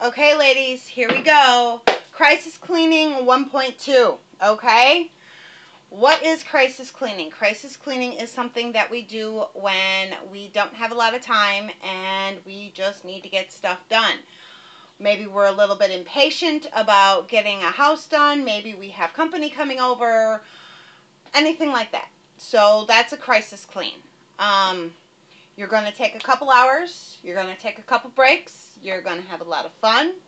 Okay, ladies, here we go. Crisis cleaning 1.2, okay? What is crisis cleaning? Crisis cleaning is something that we do when we don't have a lot of time and we just need to get stuff done. Maybe we're a little bit impatient about getting a house done. Maybe we have company coming over. Anything like that. So that's a crisis clean. Um, you're going to take a couple hours. You're going to take a couple breaks. You're going to have a lot of fun.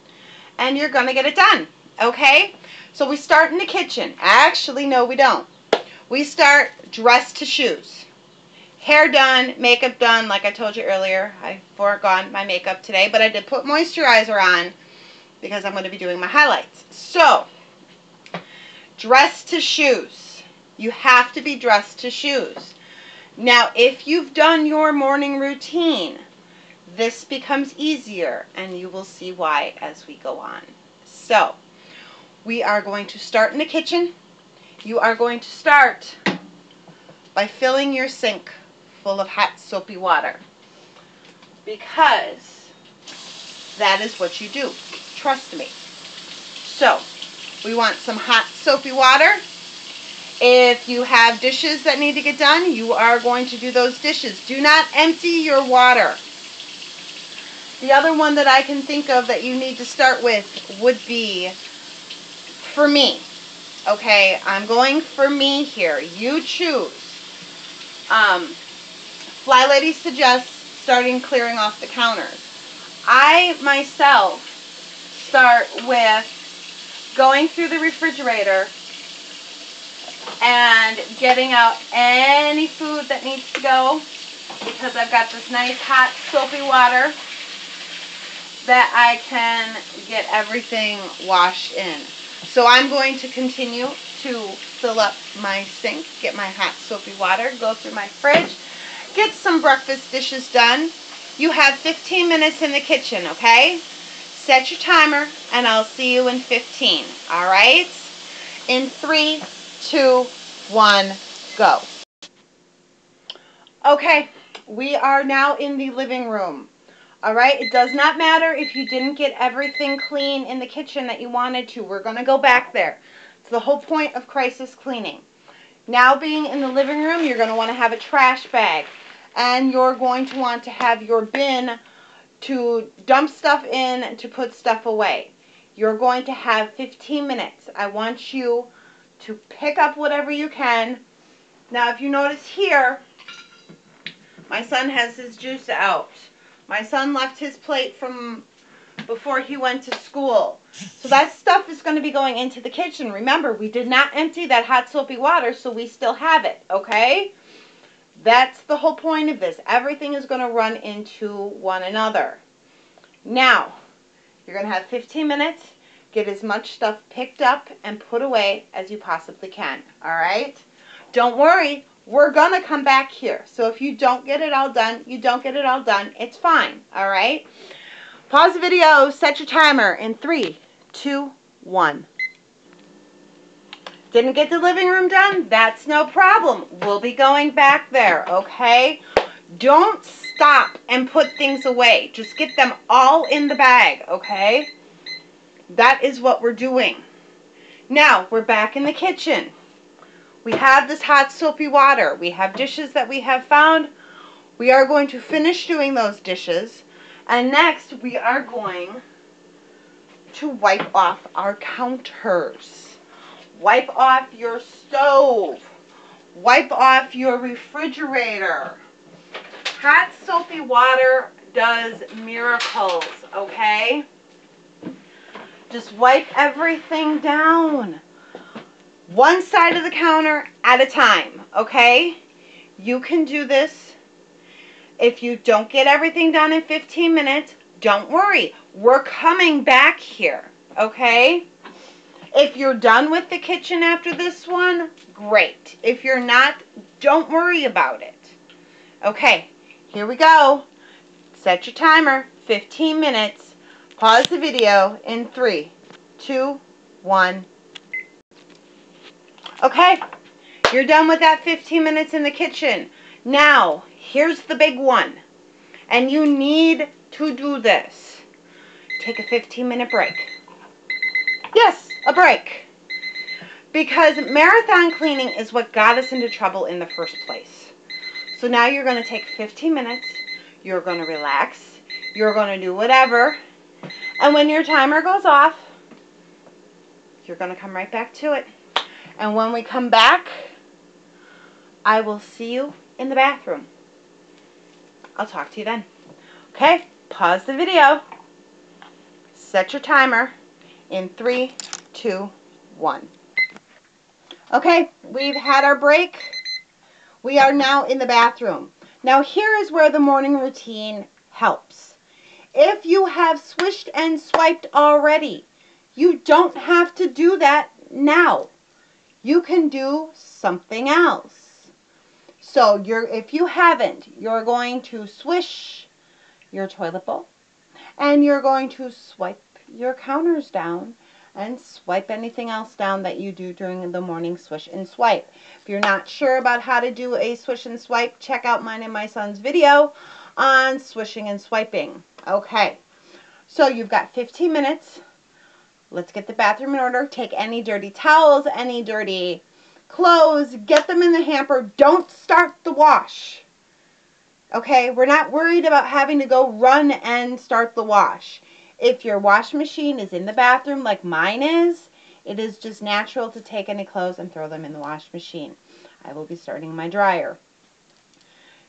And you're going to get it done. Okay? So we start in the kitchen. Actually, no, we don't. We start dress to shoes. Hair done, makeup done, like I told you earlier. I forgot my makeup today, but I did put moisturizer on because I'm going to be doing my highlights. So, dress to shoes. You have to be dressed to shoes. Now, if you've done your morning routine, this becomes easier, and you will see why as we go on. So, we are going to start in the kitchen. You are going to start by filling your sink full of hot soapy water because that is what you do. Trust me. So, we want some hot soapy water. If you have dishes that need to get done, you are going to do those dishes. Do not empty your water. The other one that I can think of that you need to start with would be for me. Okay, I'm going for me here. You choose. Um, FlyLady suggests starting clearing off the counters. I myself start with going through the refrigerator and getting out any food that needs to go because I've got this nice hot soapy water that I can get everything washed in. So I'm going to continue to fill up my sink, get my hot soapy water, go through my fridge, get some breakfast dishes done. You have 15 minutes in the kitchen, okay? Set your timer and I'll see you in 15, all right? In three, two, one, go. Okay, we are now in the living room. All right, it does not matter if you didn't get everything clean in the kitchen that you wanted to. We're going to go back there. It's the whole point of crisis cleaning. Now being in the living room, you're going to want to have a trash bag. And you're going to want to have your bin to dump stuff in, to put stuff away. You're going to have 15 minutes. I want you to pick up whatever you can. Now, if you notice here, my son has his juice out. My son left his plate from before he went to school. So that stuff is going to be going into the kitchen. Remember, we did not empty that hot soapy water, so we still have it, okay? That's the whole point of this. Everything is going to run into one another. Now, you're going to have 15 minutes. Get as much stuff picked up and put away as you possibly can, all right? Don't worry, we're going to come back here. So if you don't get it all done, you don't get it all done. It's fine. All right. Pause the video. Set your timer in three, two, one. Didn't get the living room done? That's no problem. We'll be going back there. Okay. Don't stop and put things away. Just get them all in the bag. Okay. That is what we're doing. Now, we're back in the kitchen. We have this hot soapy water. We have dishes that we have found. We are going to finish doing those dishes. And next we are going to wipe off our counters. Wipe off your stove. Wipe off your refrigerator. Hot soapy water does miracles, okay? Just wipe everything down one side of the counter at a time, okay? You can do this. If you don't get everything done in 15 minutes, don't worry. We're coming back here, okay? If you're done with the kitchen after this one, great. If you're not, don't worry about it. Okay, here we go. Set your timer, 15 minutes. Pause the video in three, two, one. Okay, you're done with that 15 minutes in the kitchen. Now, here's the big one. And you need to do this. take a 15 minute break. Yes, a break. Because marathon cleaning is what got us into trouble in the first place. So now you're going to take 15 minutes, you're going to relax, you're going to do whatever, and when your timer goes off, you're going to come right back to it. And when we come back, I will see you in the bathroom. I'll talk to you then. Okay, pause the video. Set your timer in three, two, one. Okay, we've had our break. We are now in the bathroom. Now here is where the morning routine helps. If you have swished and swiped already, you don't have to do that now. You can do something else. So you're if you haven't, you're going to swish your toilet bowl and you're going to swipe your counters down and swipe anything else down that you do during the morning swish and swipe. If you're not sure about how to do a swish and swipe, check out mine and my son's video on swishing and swiping. Okay, so you've got 15 minutes. Let's get the bathroom in order. Take any dirty towels, any dirty clothes, get them in the hamper. Don't start the wash. Okay, we're not worried about having to go run and start the wash. If your wash machine is in the bathroom like mine is, it is just natural to take any clothes and throw them in the wash machine. I will be starting my dryer.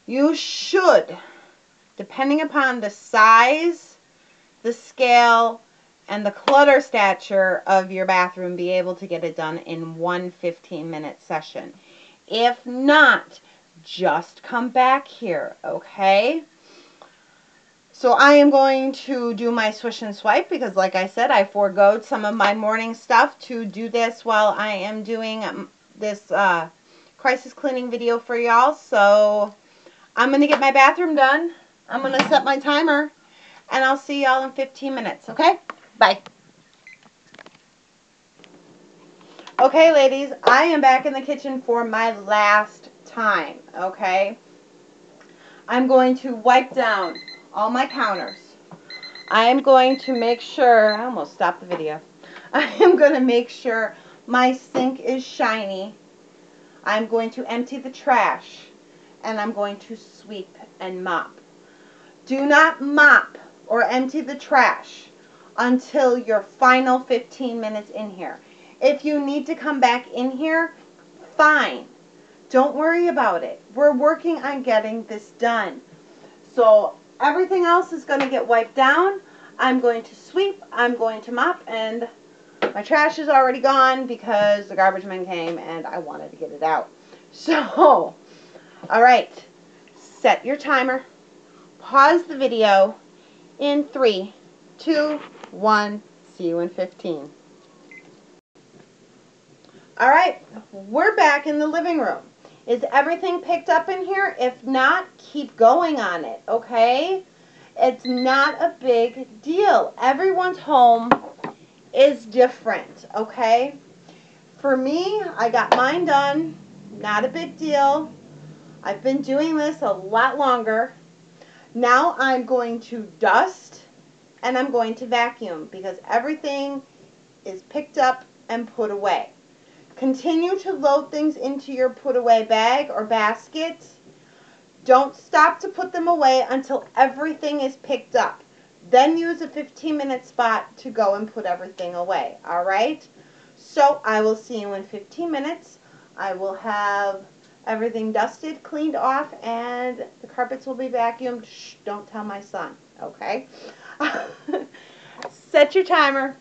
You should, depending upon the size, the scale, and the clutter stature of your bathroom, be able to get it done in one 15 minute session. If not, just come back here, okay? So I am going to do my swish and swipe because like I said, I foregoed some of my morning stuff to do this while I am doing um, this uh, crisis cleaning video for y'all. So I'm going to get my bathroom done. I'm going to set my timer and I'll see y'all in 15 minutes, okay? Bye. Okay, ladies, I am back in the kitchen for my last time, okay? I'm going to wipe down all my counters. I am going to make sure, I almost stopped the video. I am going to make sure my sink is shiny. I'm going to empty the trash and I'm going to sweep and mop. Do not mop or empty the trash until your final 15 minutes in here. If you need to come back in here, fine. Don't worry about it. We're working on getting this done. So Everything else is going to get wiped down. I'm going to sweep, I'm going to mop, and my trash is already gone because the garbage man came and I wanted to get it out. So, alright, set your timer, pause the video in three, two, one. see you in 15. Alright, we're back in the living room. Is everything picked up in here? If not, keep going on it, okay? It's not a big deal. Everyone's home is different, okay? For me, I got mine done. Not a big deal. I've been doing this a lot longer. Now I'm going to dust and I'm going to vacuum because everything is picked up and put away. Continue to load things into your put away bag or basket. Don't stop to put them away until everything is picked up. Then use a 15 minute spot to go and put everything away. All right? So I will see you in 15 minutes. I will have everything dusted, cleaned off, and the carpets will be vacuumed. Shh, don't tell my son, okay? Set your timer.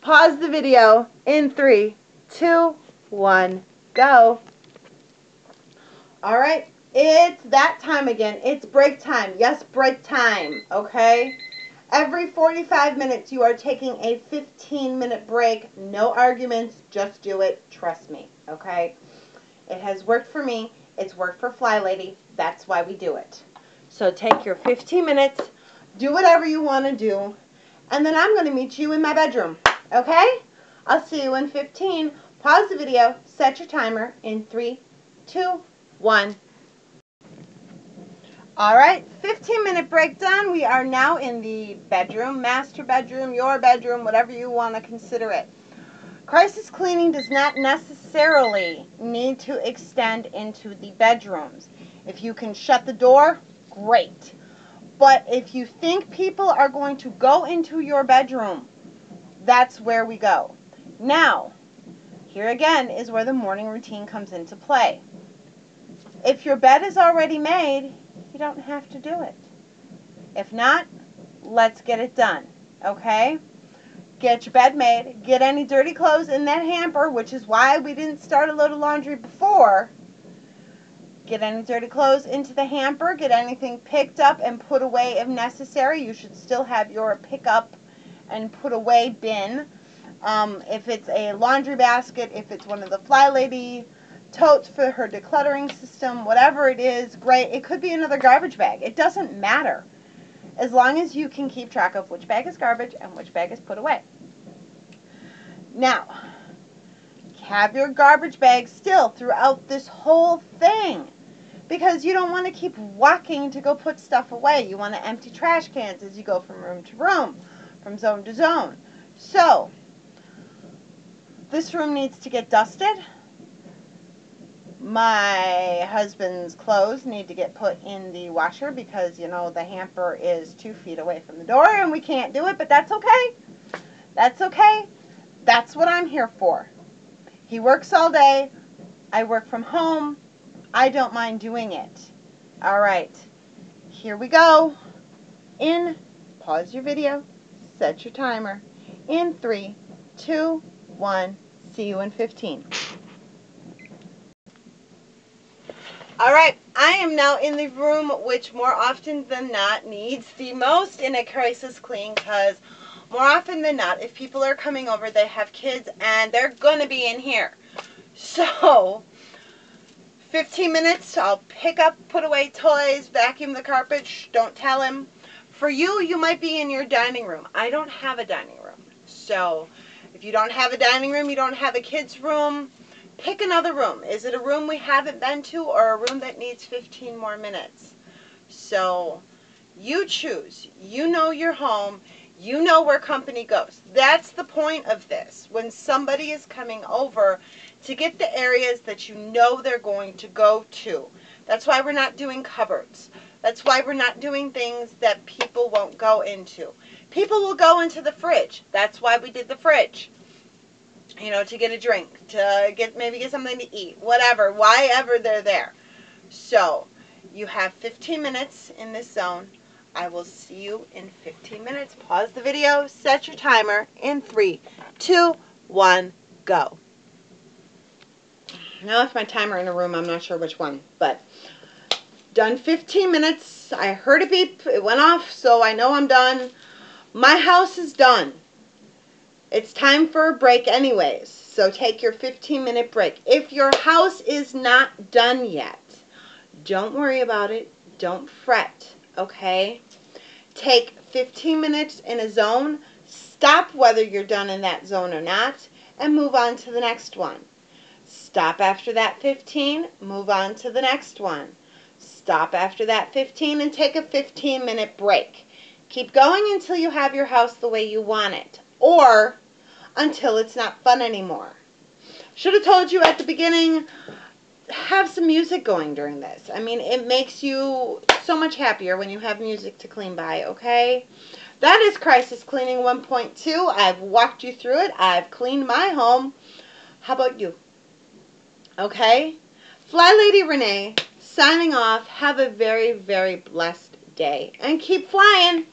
Pause the video in three, two, one, go. All right, it's that time again. It's break time. Yes, break time, okay? Every 45 minutes, you are taking a 15 minute break. No arguments, just do it. Trust me, okay? It has worked for me. It's worked for FlyLady. That's why we do it. So take your 15 minutes, do whatever you want to do, and then I'm going to meet you in my bedroom, okay? I'll see you in 15. Pause the video, set your timer in three, two, one. All right, 15 minute break done. We are now in the bedroom, master bedroom, your bedroom, whatever you want to consider it. Crisis cleaning does not necessarily need to extend into the bedrooms. If you can shut the door, great. But if you think people are going to go into your bedroom, that's where we go. Now, here again is where the morning routine comes into play. If your bed is already made, you don't have to do it. If not, let's get it done. Okay? Get your bed made. Get any dirty clothes in that hamper, which is why we didn't start a load of laundry before. Get any dirty clothes into the hamper. Get anything picked up and put away if necessary. You should still have your pick up and put away bin. Um, if it's a laundry basket, if it's one of the FlyLady totes for her decluttering system, whatever it is, great. It could be another garbage bag. It doesn't matter. As long as you can keep track of which bag is garbage and which bag is put away. Now, have your garbage bag still throughout this whole thing because you don't want to keep walking to go put stuff away. You want to empty trash cans as you go from room to room, from zone to zone. So, this room needs to get dusted. My husband's clothes need to get put in the washer because, you know, the hamper is two feet away from the door and we can't do it, but that's okay. That's okay. That's what I'm here for. He works all day. I work from home. I don't mind doing it. All right. Here we go. In, pause your video, set your timer. In three, two, one. See you in 15. All right, I am now in the room which more often than not needs the most in a crisis clean because more often than not, if people are coming over, they have kids and they're going to be in here. So, 15 minutes, I'll pick up, put away toys, vacuum the carpet, Shh, don't tell him. For you, you might be in your dining room. I don't have a dining room. So, if you don't have a dining room, you don't have a kid's room, pick another room. Is it a room we haven't been to or a room that needs 15 more minutes? So you choose. You know your home. You know where company goes. That's the point of this. When somebody is coming over to get the areas that you know they're going to go to. That's why we're not doing cupboards. That's why we're not doing things that people won't go into. People will go into the fridge. That's why we did the fridge you know, to get a drink, to get maybe get something to eat, whatever, why ever they're there. So, you have 15 minutes in this zone. I will see you in 15 minutes. Pause the video, set your timer in three, two, one, go. I left my timer in a room, I'm not sure which one, but done 15 minutes. I heard a beep, it went off, so I know I'm done. My house is done. It's time for a break anyways, so take your 15 minute break. If your house is not done yet, don't worry about it. Don't fret, okay? Take 15 minutes in a zone, stop whether you're done in that zone or not, and move on to the next one. Stop after that 15, move on to the next one. Stop after that 15 and take a 15 minute break. Keep going until you have your house the way you want it or until it's not fun anymore. Should have told you at the beginning, have some music going during this. I mean, it makes you so much happier when you have music to clean by, okay? That is Crisis Cleaning 1.2. I've walked you through it. I've cleaned my home. How about you? Okay? FlyLady Renee, signing off. Have a very, very blessed day. And keep flying.